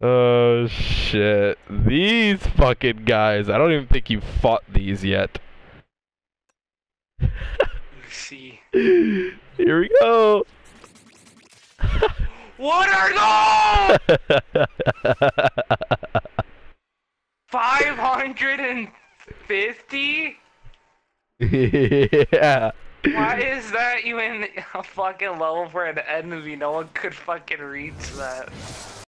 Oh shit. These fucking guys. I don't even think you fought these yet. Let's see. Here we go. What are those? 550? yeah. Why is that even a fucking level for an enemy? No one could fucking reach that.